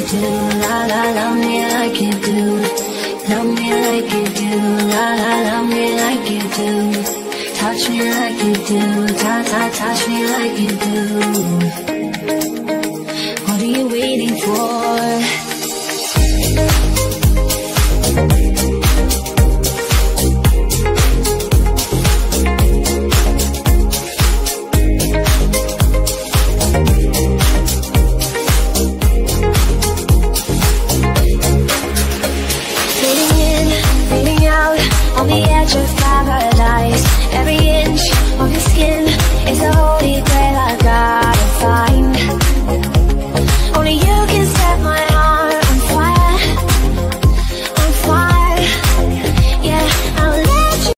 you do, la la, love me like you do. Love me like you do, la la, love me like you do. Touch me like you do, ta ta, touch me like you do. What are you waiting for?